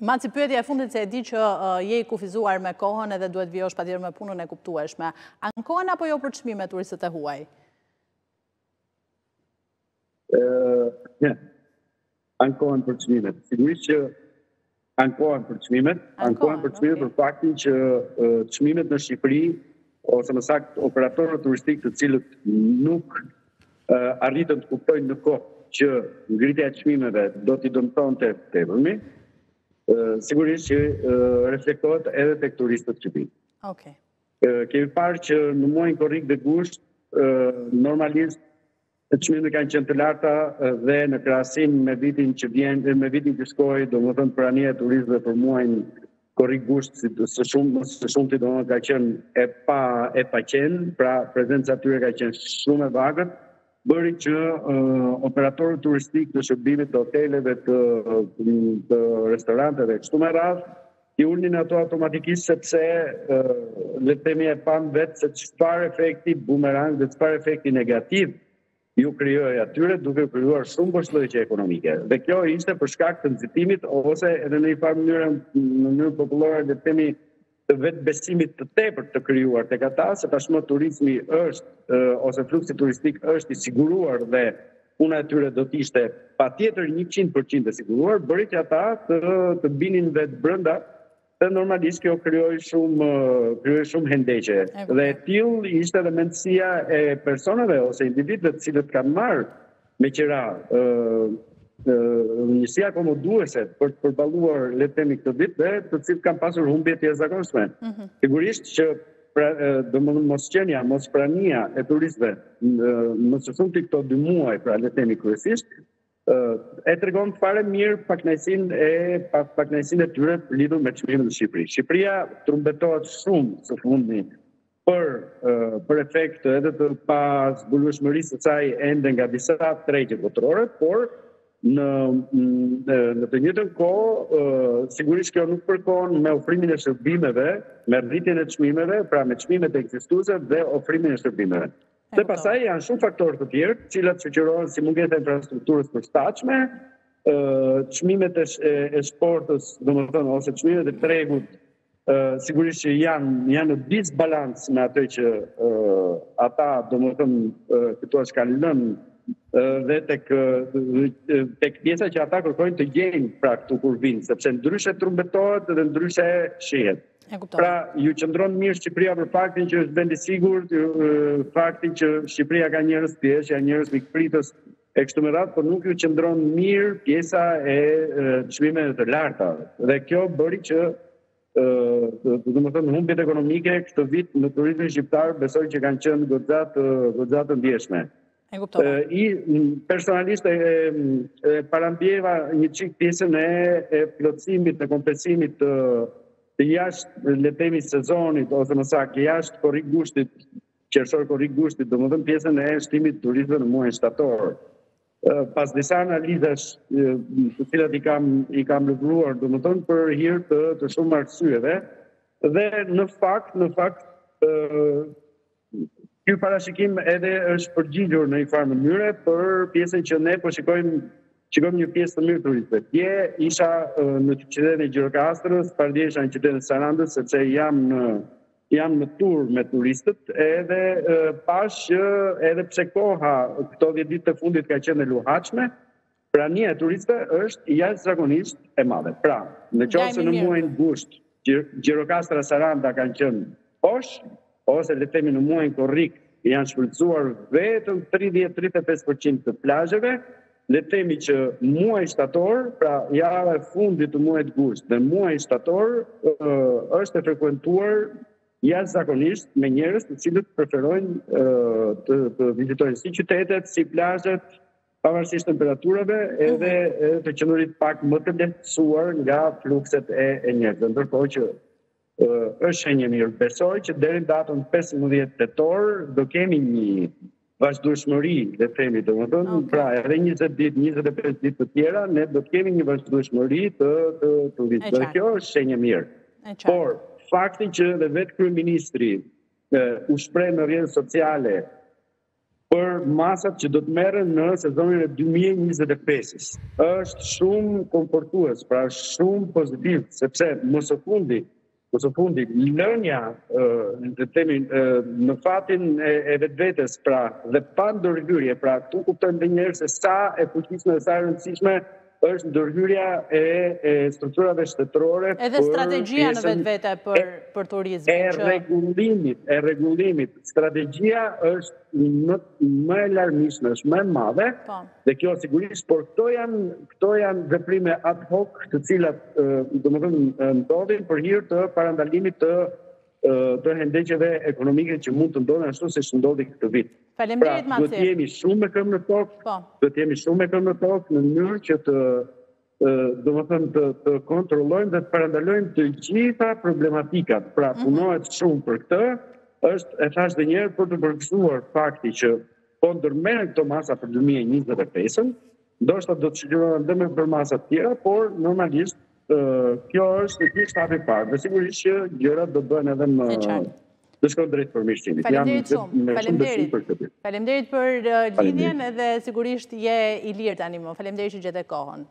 Maçi, pyetja e fundit se e di që je i kufizuar me kohën edhe duhet vijosh patjetër me punën e kuptueshme. Ankohen apo jo për çmimet turistët e huaj? Ankohen për çmimet. Sigurisht që ankohen për çmimet. Ankohen për çmimet për faktin që çmimet në Shqipëri ose më saktë operatorët turistikë të cilët nuk arritën të kuptojnë në kohë që ngritja e çmimeve do t'i dëmtonte së tepërmi, sigurisht që reflektohet edhe tek turistët që vijnë. Okej. Kemi parë që në muajin korrik dhe gusht normalisht Çmimet kanë qenë të larta dhe në krahasim me vitin që vjen, me vitin që shkoi, domethënë prania e turistëve për muajin korrik gusht si të shumë së shumti domethënë ka qenë e pa e paqenë, pra prezenca e tyre ka qenë shumë e vakët, bëri që uh, operatorët turistikë të shërbimit të hoteleve, të, të restoranteve kështu me radhë, I ulnin ato automatikisht sepse le të themi e pamë vetë se çfarë efekti bumerang dhe çfarë efekti negativ ju krijoi atyre duke ju krijuar shumë boshllëqe ekonomike. Dhe kjo ishte për shkak të nxitimit ose edhe në një farë mënyrë në mënyrë popullore le të themi të vetëbesimit të tepër të krijuar tek ata se tashmë turizmi është ose fluksi turistik është i siguruar dhe Puna e tyre do të ishte patjetër njëqind për qind e siguruar, bëri që ata të të binin vetë brenda dhe normalisht kjo krijoi shumë krijoi shumë hendeqe. Dhe e tillë ishte edhe mendësia e personave ose individëve të cilët kanë marrë me qira njësi akomoduese për të përballuar le të themi këtë vit dhe të cilët kanë pasur humbje të jashtëzakonshme. Mhm. Sigurisht që Pra, domethënë mosqenia, mosprania e turistëve më së shumti këto dy muaj, pra le themi kryesisht, e tregon fare mirë pakënaqësinë e pakënaqësinë e tyre lidhur me çmimin në Shqipëri. Shqipëria trumbetohet shumë së fundmi për për efekt edhe të pazbulueshmërisë së saj ende nga disa tregje botërore, por Në në të njëjtën kohë, sigurisht kjo nuk përkon me ofrimin e shërbimeve, me rritjen e çmimeve, pra me çmimet ekzistuese dhe ofrimin e shërbimeve. Dhe pastaj janë shumë faktorë të tjerë, të cilat shoqërohen si mungesa e infrastrukturës përshtatshme, çmimet e shportës, domethënë ose çmimet e tregut sigurisht që janë janë në disbalancë me atë që ata domethënë kituesh kanë lënë dhe tek tek pjesa që ata kërkojnë të gjejnë pra këtu kur vinë, sepse ndryshe trumbetohet dhe ndryshe shihet. Pra, ju qëndron mirë Shqipëria për faktin që është vend i sigurt, faktin që Shqipëria ka njerëz të thjeshtë, janë njerëz mikpritës, E kështu me radhë, por nuk ju qëndron mirë pjesa e çmimeve të larta. Dhe kjo bëri që domethënë humbjet ekonomike këtë vit në turizmin shqiptar besoj që kanë qenë goxha të goxha të ndjeshme. E kuptova. Personalisht e, e parandjeva një çik pjesën e, e plotësimit të kompensimit të të jashtë le të themi sezonit ose më saktë jashtë korrik gushtit Qershor, korrik, gushtit, domethënë pjesën e shtimit të turistëve në muajin shtator. Pas disa analizash, të cilat i kam i kam lëvruar, domethënë për hir të të shumë arsyeve dhe në fakt, në fakt ky parashikim edhe është përgjigjur në një farë mënyre për pjesën që ne po shikojmë shikojmë një pjesë të mirë turistëve. Dje isha në qytetin e Gjirokastrës, pardje isha në qytetin e Sarandës, sepse jam në Jam në tur me turistët edhe pashë që edhe pse koha këto 10 ditë të fundit ka qenë e luhatshme, prania e turistëve është jashtëzakonisht e madhe. Pra, në qoftë se në muajin po. gusht Gjirokastra Saranda kanë qenë bosh, ose le të themi në muajin korrik janë shfrytëzuar vetëm 30-35% të plazheve, Le të themi që muaji shtator, pra java e fundit të muajit gusht dhe muaji shtator është e frekuentuar jashtëzakonisht me njerëz të cilët preferojnë të, të vizitojnë si qytetet, si plazhet, pavarësisht temperaturave, edhe, edhe të qëndrit pak më të lehtësuar nga flukset e, e njerëzve. Ndërkohë që Është shenjë e mirë. Besoj që deri në datën 15 tetor do të kemi një vazhdueshmëri, le të themi, domethënë, okay. pra edhe 20 ditë, 25 ditë të tjera, ne do të kemi një vazhdueshmëri të të turizmit. Dhe kjo është shenjë e mirë. Por fakti që edhe vetë kryeministri u shpreh në rrjetet sociale për masat që do të merren në sezonin e 2025-s. Është shumë konfortues, pra është shumë pozitiv, sepse më së fundi, më së fundi lënia le të themi në fatin e, e vetvetes pra dhe pa ndërhyrje pra këtu kuptojmë edhe një herë se sa e fuqishme dhe sa e rëndësishme Është ndërhyrja e strukturave shtetërore për Edhe strategjia në vetvete për për turizmin e rregullimit, e rregullimit. Strategjia është më më e larmishme, është më e madhe. Po. Dhe kjo sigurisht, por këto janë këto janë veprime ad hoc, të cilat domethënë ndodhin për hir të parandalimit të të hendeqeve ekonomike që mund të ndodhin ashtu siç ndodhi këtë vit. Faleminderit pra, Maci. Do të jemi shumë me këmbë në tokë. Po. Do të jemi shumë me këmbë në tokë në mënyrë që të domethënë të, të kontrollojmë dhe të parandalojmë të gjitha problematikat. Pra, mhm. punohet shumë për këtë, është e thashë dhe një herë për të përgëzuar fakti që po ndërmerren këto masa për 2025-ën, Ndoshta do të shoqërohen dhe me masa të tjera, por normalisht kjo është një hap i parë. Dhe sigurisht që gjërat do bëhen edhe më Dhe shkojnë drejt përmirësimit. Faleminderit shumë. Faleminderit. Faleminderit për lidhjen edhe sigurisht je i lirë tani më. Faleminderit që gjete kohën.